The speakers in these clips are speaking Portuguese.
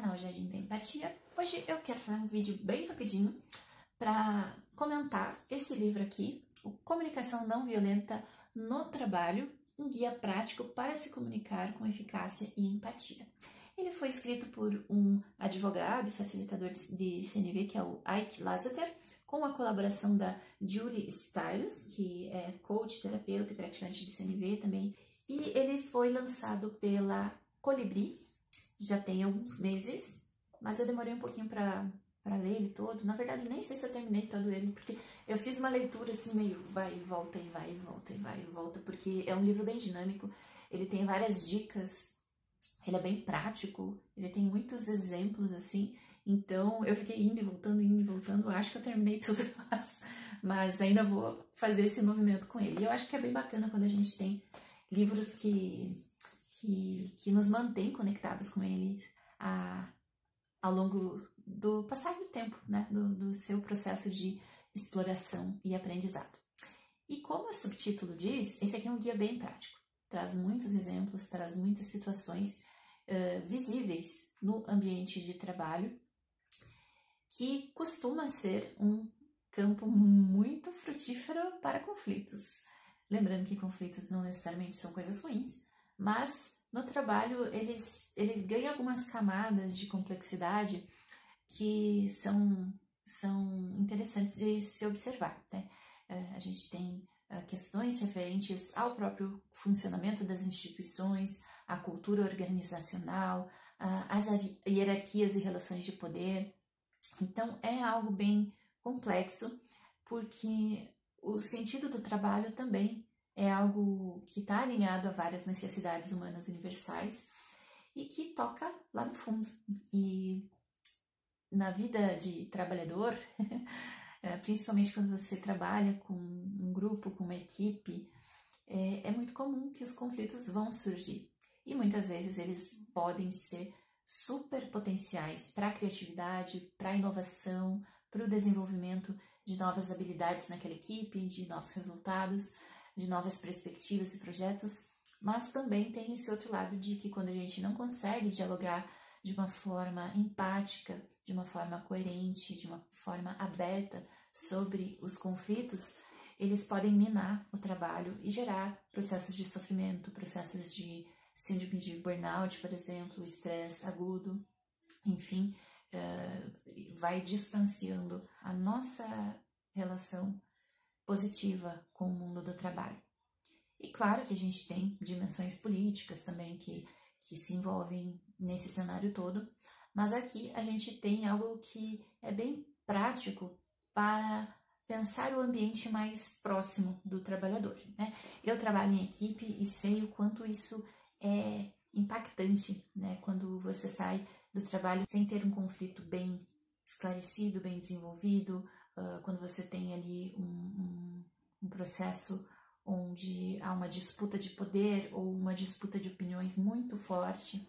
canal Jardim da Empatia. Hoje eu quero fazer um vídeo bem rapidinho para comentar esse livro aqui, o Comunicação Não Violenta no Trabalho, um guia prático para se comunicar com eficácia e empatia. Ele foi escrito por um advogado e facilitador de CNV, que é o Ike Lazater, com a colaboração da Julie Stiles, que é coach, terapeuta e praticante de CNV também. E ele foi lançado pela Colibri, já tem alguns meses, mas eu demorei um pouquinho para para ler ele todo. Na verdade, nem sei se eu terminei todo ele, porque eu fiz uma leitura assim meio vai e volta e vai e volta e vai e volta, porque é um livro bem dinâmico. Ele tem várias dicas, ele é bem prático, ele tem muitos exemplos assim. Então eu fiquei indo e voltando, indo e voltando. Acho que eu terminei tudo, mas, mas ainda vou fazer esse movimento com ele. E eu acho que é bem bacana quando a gente tem livros que que, que nos mantém conectados com ele a, ao longo do passar do tempo, né? Do, do seu processo de exploração e aprendizado. E como o subtítulo diz, esse aqui é um guia bem prático. Traz muitos exemplos, traz muitas situações uh, visíveis no ambiente de trabalho, que costuma ser um campo muito frutífero para conflitos. Lembrando que conflitos não necessariamente são coisas ruins, mas no trabalho ele, ele ganha algumas camadas de complexidade que são, são interessantes de se observar. Né? É, a gente tem é, questões referentes ao próprio funcionamento das instituições, à cultura organizacional, às hierarquias e relações de poder. Então, é algo bem complexo, porque o sentido do trabalho também é algo que está alinhado a várias necessidades humanas universais e que toca lá no fundo. E na vida de trabalhador, é, principalmente quando você trabalha com um grupo, com uma equipe, é, é muito comum que os conflitos vão surgir. E muitas vezes eles podem ser super potenciais para a criatividade, para a inovação, para o desenvolvimento de novas habilidades naquela equipe, de novos resultados de novas perspectivas e projetos, mas também tem esse outro lado de que quando a gente não consegue dialogar de uma forma empática, de uma forma coerente, de uma forma aberta sobre os conflitos, eles podem minar o trabalho e gerar processos de sofrimento, processos de síndrome de burnout, por exemplo, estresse agudo, enfim, uh, vai distanciando a nossa relação positiva com o mundo do trabalho. E claro que a gente tem dimensões políticas também que, que se envolvem nesse cenário todo, mas aqui a gente tem algo que é bem prático para pensar o ambiente mais próximo do trabalhador. Né? Eu trabalho em equipe e sei o quanto isso é impactante né? quando você sai do trabalho sem ter um conflito bem esclarecido, bem desenvolvido, uh, quando você tem ali um, um, um processo onde há uma disputa de poder ou uma disputa de opiniões muito forte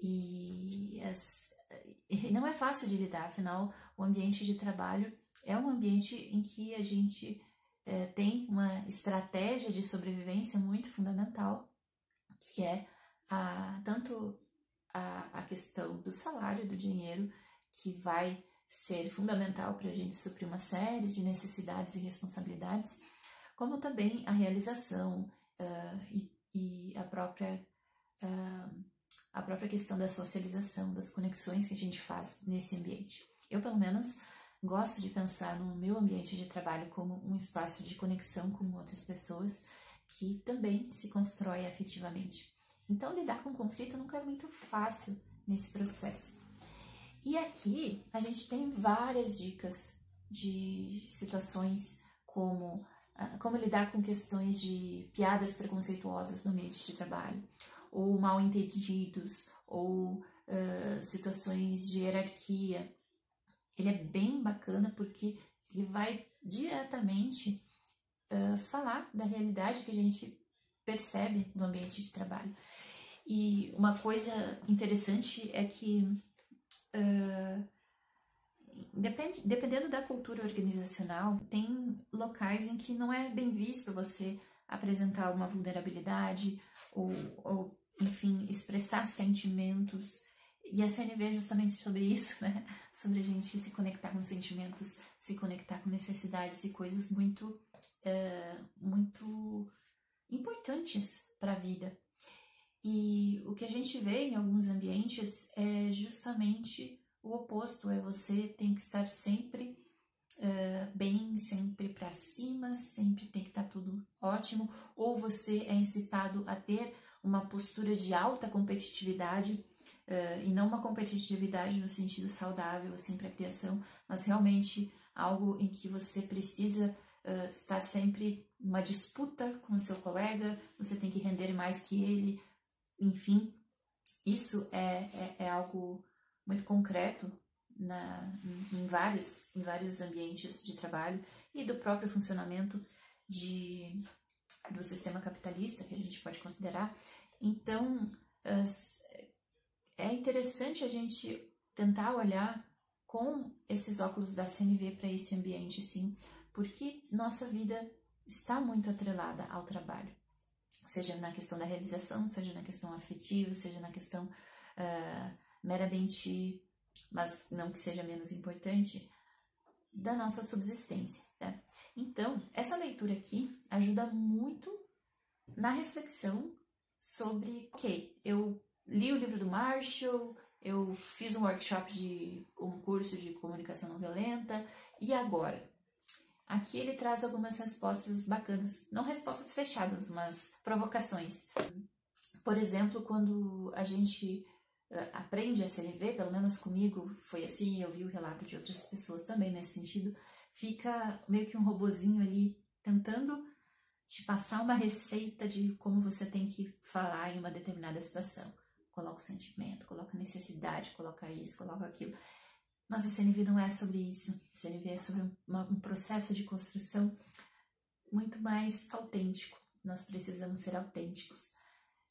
e, as, e não é fácil de lidar, afinal, o ambiente de trabalho é um ambiente em que a gente é, tem uma estratégia de sobrevivência muito fundamental, que é a, tanto a, a questão do salário, do dinheiro, que vai ser fundamental para a gente suprir uma série de necessidades e responsabilidades, como também a realização uh, e, e, a própria uh, a própria questão da socialização, das conexões que a gente faz nesse ambiente. Eu, pelo menos, gosto de pensar no meu ambiente de trabalho como um espaço de conexão com outras pessoas que também se constrói afetivamente. Então, lidar com conflito nunca é muito fácil nesse processo. E aqui a gente tem várias dicas de situações como ah, como lidar com questões de piadas preconceituosas no ambiente de trabalho, ou mal entendidos, ou uh, situações de hierarquia. Ele é bem bacana porque ele vai diretamente uh, falar da realidade que a gente percebe no ambiente de trabalho. E uma coisa interessante é que Uh, depende, dependendo da cultura organizacional, tem locais em que não é bem visto você apresentar uma vulnerabilidade ou, ou enfim, expressar sentimentos e a CNV é justamente sobre isso, né? Sobre a gente se conectar com sentimentos, se conectar com necessidades e coisas muito, é, muito importantes para a vida. E o que a gente vê em alguns ambientes é justamente o oposto, é você tem que estar sempre uh, bem, sempre para cima, sempre tem que estar tá tudo ótimo, ou você é incitado a ter uma postura de alta competitividade, uh, e não uma competitividade no sentido saudável, assim, para criação, mas realmente algo em que você precisa uh, estar sempre uma disputa com o seu colega, você tem que render mais que ele, enfim, isso é, é, é algo muito concreto na, em, vários, em vários ambientes de trabalho e do próprio funcionamento de, do sistema capitalista, que a gente pode considerar. Então, é interessante a gente tentar olhar com esses óculos da CNV para esse ambiente, sim, porque nossa vida está muito atrelada ao trabalho, seja na questão da realização, seja na questão afetiva, seja na questão uh, meramente, mas não que seja menos importante, da nossa subsistência. Tá? Então, essa leitura aqui ajuda muito na reflexão sobre, ok, eu li o livro do Marshall, eu fiz um workshop de um curso de comunicação não violenta, e agora? Aqui ele traz algumas respostas bacanas, não respostas fechadas, mas provocações. Por exemplo, quando a gente eh, aprende a CNV, pelo menos comigo foi assim, eu vi o relato de outras pessoas também nesse sentido, fica meio que um robozinho ali tentando te passar uma receita de como você tem que falar em uma determinada situação. Coloca o sentimento, coloca a necessidade, coloca isso, coloca aquilo. Mas a CNV não é sobre isso. A CNV é sobre uma, um processo de construção muito mais autêntico. Nós precisamos ser autênticos.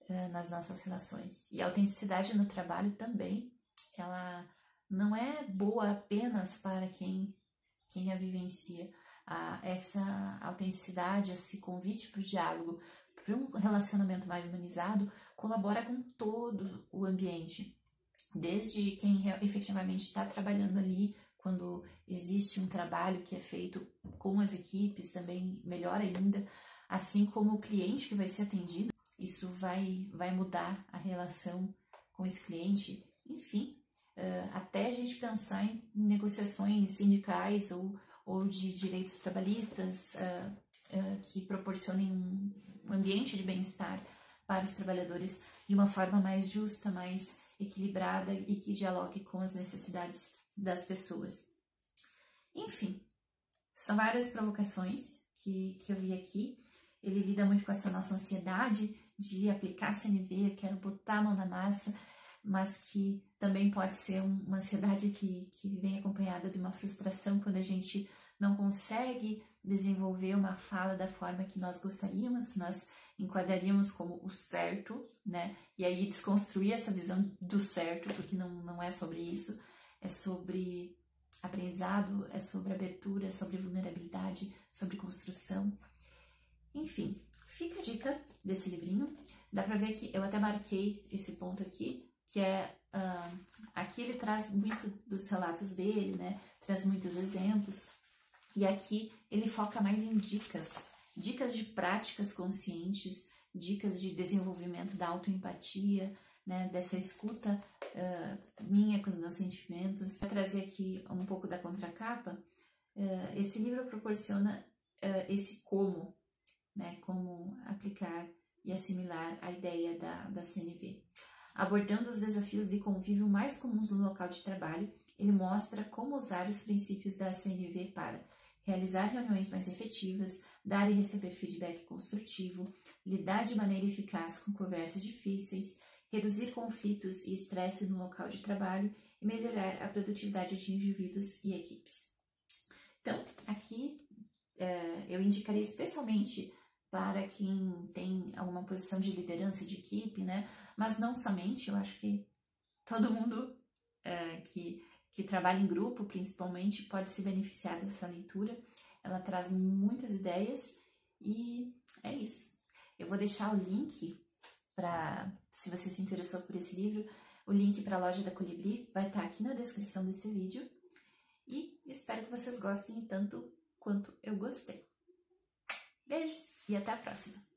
Eh, nas nossas relações. E a autenticidade no trabalho também, ela não é boa apenas para quem, quem a vivencia. Ah, essa autenticidade, esse convite para o diálogo, para um relacionamento mais humanizado, colabora com todo o ambiente. Desde quem efetivamente está trabalhando ali, quando existe um trabalho que é feito com as equipes, também melhor ainda, assim como o cliente que vai ser atendido isso vai, vai mudar a relação com esse cliente, enfim, uh, até a gente pensar em negociações sindicais ou, ou de direitos trabalhistas uh, uh, que proporcionem um ambiente de bem-estar para os trabalhadores de uma forma mais justa, mais equilibrada e que dialogue com as necessidades das pessoas. Enfim, são várias provocações que, que eu vi aqui. Ele lida muito com essa nossa ansiedade de aplicar CNV, quero botar a mão na massa, mas que também pode ser uma ansiedade que, que vem acompanhada de uma frustração quando a gente não consegue desenvolver uma fala da forma que nós gostaríamos, que nós enquadraríamos como o certo, né? E aí desconstruir essa visão do certo, porque não, não é sobre isso, é sobre aprendizado, é sobre abertura, é sobre vulnerabilidade, sobre construção. Enfim, fica a dica desse livrinho. Dá pra ver que eu até marquei esse ponto aqui, que é. Uh, aqui ele traz muito dos relatos dele, né? Traz muitos exemplos. E aqui ele foca mais em dicas, dicas de práticas conscientes, dicas de desenvolvimento da autoempatia, né? Dessa escuta uh, minha com os meus sentimentos. Vou trazer aqui um pouco da contracapa. Uh, esse livro proporciona esse como, né? Como aplicar e assimilar a ideia da, da CNV. Abordando os desafios de convívio mais comuns no local de trabalho, ele mostra como usar os princípios da CNV para realizar reuniões mais efetivas, dar e receber feedback construtivo, lidar de maneira eficaz com conversas difíceis, reduzir conflitos e estresse no local de trabalho e melhorar a produtividade de indivíduos e equipes. Então, aqui é, eu indicaria especialmente para quem tem alguma posição de liderança de equipe, né? Mas não somente, eu acho que todo mundo é, que, que trabalha em grupo, principalmente, pode se beneficiar dessa leitura. Ela traz muitas ideias e é isso. Eu vou deixar o link para, se você se interessou por esse livro, O link para a loja da Colibri vai estar aqui na descrição desse vídeo. E espero que vocês gostem tanto quanto eu gostei. Beijos e até a próxima!